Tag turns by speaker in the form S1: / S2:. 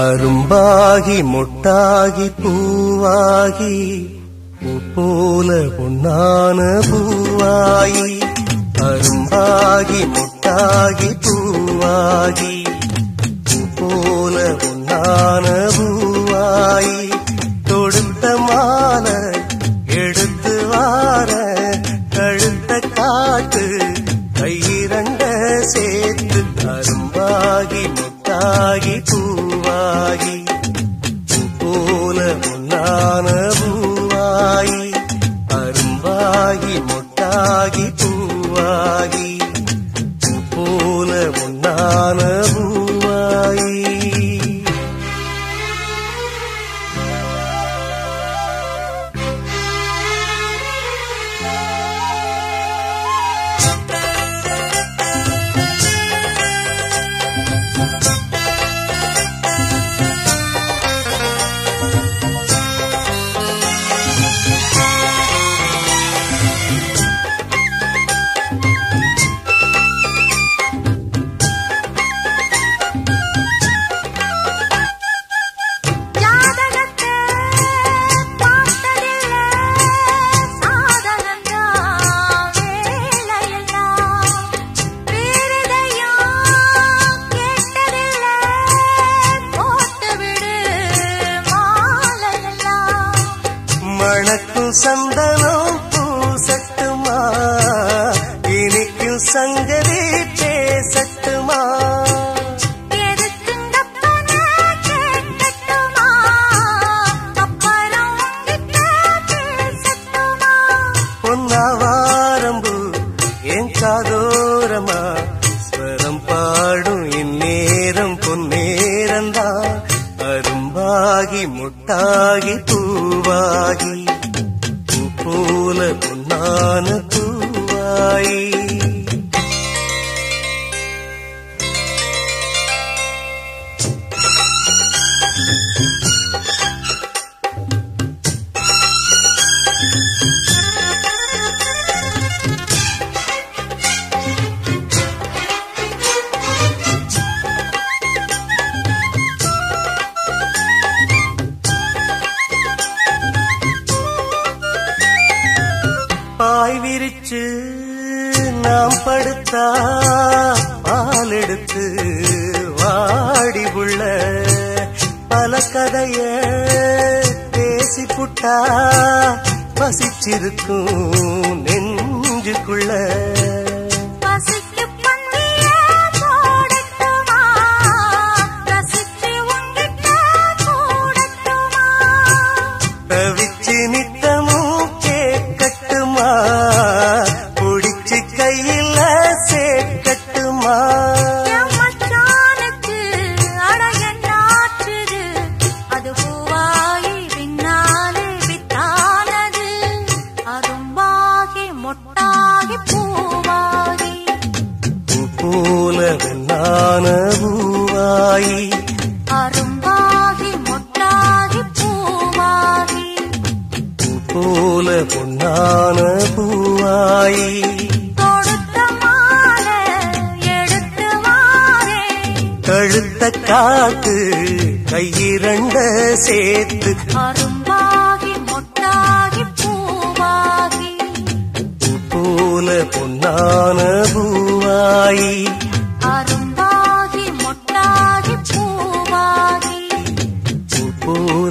S1: அரும்பாகி முட்டாகி பூவாகி போல பொன்னான பூவாயி அரும்பாகி முட்டாகி பூவாகி போல பொன்னான பொன்னான மணக்கும் சந்தனம் பூசட்டுமா? இனிக்கும் சங்கதி பேசட்டுமா? பொன்னாவாரம்பு என் காதோரமா? ஸ்வரம் பாடும் இந்நேரம் பொன்னேரந்தான் அரும்பாகி முட்டாகி பூவாகி. வாய் விரிச்சு நாம் படுத்தா பால் எடுத்து வாடி உள்ள பல கதைய பேசி புட்டா பசிச்சிருக்கும் நெஞ்சுக்குள்ள.
S2: பூவாய் அரும்பாகி முட்டாகி பூவாகி
S1: போல பொன்னான பூவாய் கழுத்த காத்து கையிரண்ட சேர்த்து
S2: அரும்பாகி முட்டாகி பூவாகி
S1: போல பொன்னான பூவாயி
S2: போல